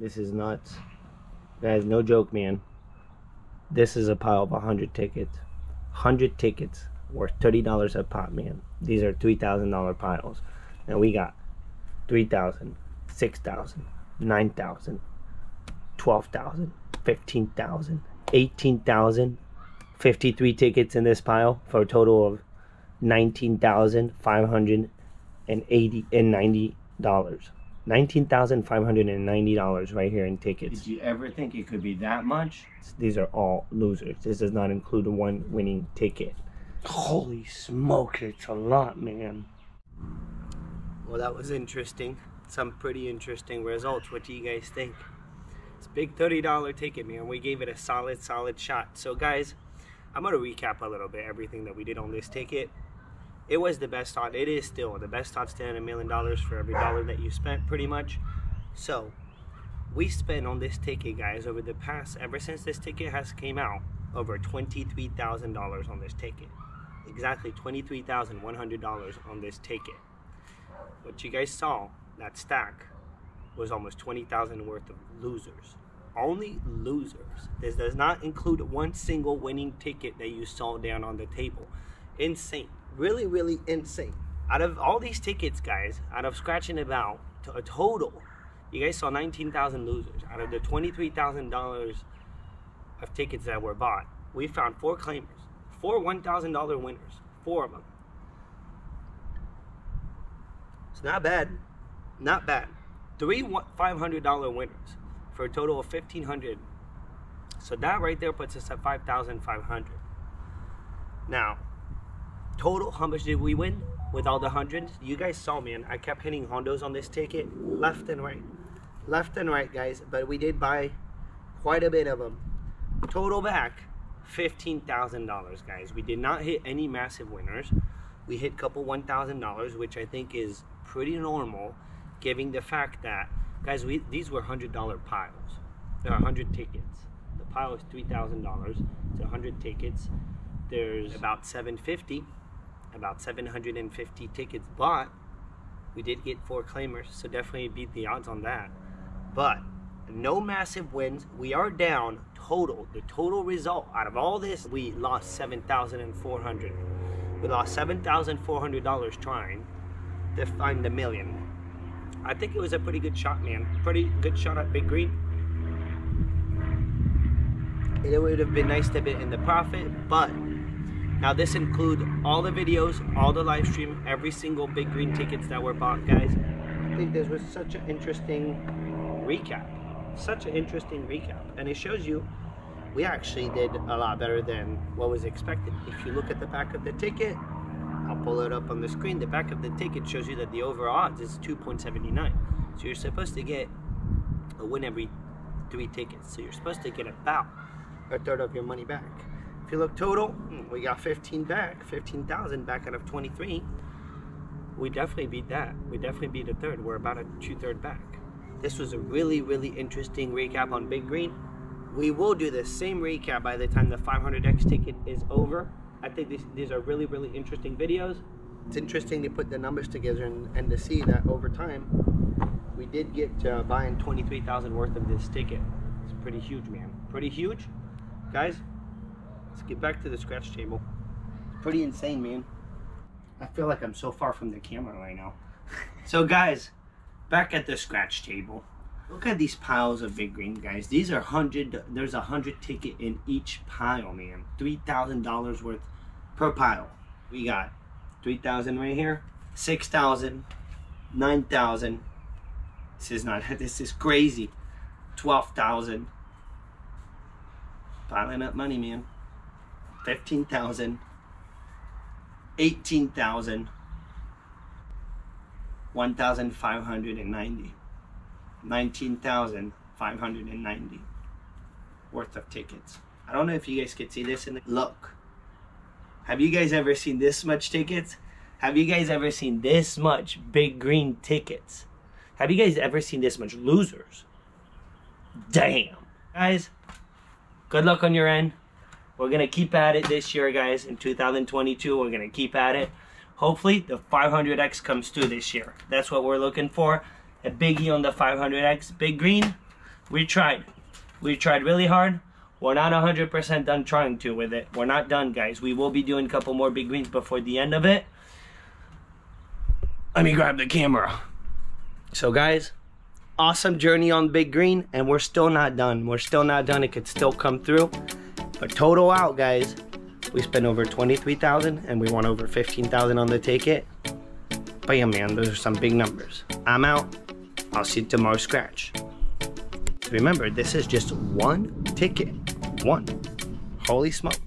This is nuts. Guys, no joke, man. This is a pile of 100 tickets. 100 tickets worth $30 a pop, man. These are $3,000 piles. And we got 3,000, 6,000, 9,000, 12,000, 15,000, 18,000, 53 tickets in this pile for a total of 19,580 and 90 dollars. $19,590 right here in tickets. Did you ever think it could be that much? These are all losers. This does not include one winning ticket. Holy smoke, it's a lot, man. Well, that was interesting. Some pretty interesting results. What do you guys think? It's a big $30 ticket, man. We gave it a solid, solid shot. So, guys, I'm going to recap a little bit everything that we did on this ticket it was the best odds. It is still the best odds to a million dollars for every dollar that you spent, pretty much. So, we spent on this ticket, guys, over the past, ever since this ticket has came out, over $23,000 on this ticket. Exactly $23,100 on this ticket. What you guys saw, that stack, was almost 20,000 worth of losers. Only losers. This does not include one single winning ticket that you saw down on the table. Insane really, really insane. Out of all these tickets, guys, out of scratching about to a total, you guys saw 19,000 losers. Out of the $23,000 of tickets that were bought, we found four claimers, four $1,000 winners, four of them. It's not bad, not bad. Three $500 winners for a total of 1,500. So that right there puts us at 5,500. Now, total, how much did we win with all the hundreds? You guys saw, man. I kept hitting hondos on this ticket left and right. Left and right, guys. But we did buy quite a bit of them. Total back, $15,000, guys. We did not hit any massive winners. We hit a couple $1,000, which I think is pretty normal, given the fact that, guys, we these were $100 piles. There are 100 tickets. The pile is $3,000. It's 100 tickets. There's about 750 about 750 tickets bought. We did get four claimers, so definitely beat the odds on that. But no massive wins. We are down total. The total result out of all this, we lost 7,400. We lost $7,400 trying to find the million. I think it was a pretty good shot, man. Pretty good shot at Big Green. It would have been nice to be in the profit, but now this include all the videos, all the live stream, every single Big Green tickets that were bought, guys. I think this was such an interesting recap. Such an interesting recap. And it shows you we actually did a lot better than what was expected. If you look at the back of the ticket, I'll pull it up on the screen. The back of the ticket shows you that the overall odds is 2.79. So you're supposed to get a win every three tickets. So you're supposed to get about a third of your money back. If you look total, we got 15 back, 15,000 back out of 23. We definitely beat that. We definitely beat a third. We're about a two-third back. This was a really, really interesting recap on Big Green. We will do the same recap by the time the 500X ticket is over. I think these, these are really, really interesting videos. It's interesting to put the numbers together and, and to see that over time, we did get uh, buying 23,000 worth of this ticket. It's pretty huge, man. Pretty huge. Guys, Let's get back to the scratch table. Pretty insane, man. I feel like I'm so far from the camera right now. so guys, back at the scratch table. Look at these piles of big green, guys. These are hundred. There's a hundred ticket in each pile, man. Three thousand dollars worth per pile. We got three thousand right here, six thousand, nine thousand. This is not. This is crazy. Twelve thousand. Piling up money, man. 15,000, 18,000, 1,590, 19,590 worth of tickets. I don't know if you guys could see this in the look. Have you guys ever seen this much tickets? Have you guys ever seen this much big green tickets? Have you guys ever seen this much losers? Damn. Guys, good luck on your end. We're going to keep at it this year, guys. In 2022, we're going to keep at it. Hopefully, the 500X comes through this year. That's what we're looking for. A biggie on the 500X. Big green, we tried. We tried really hard. We're not 100% done trying to with it. We're not done, guys. We will be doing a couple more big greens before the end of it. Let me grab the camera. So, guys, awesome journey on Big Green, and we're still not done. We're still not done. It could still come through. But total out, guys, we spent over 23000 and we won over 15000 on the ticket. Bam, man, those are some big numbers. I'm out. I'll see you tomorrow scratch. Remember, this is just one ticket. One. Holy smoke.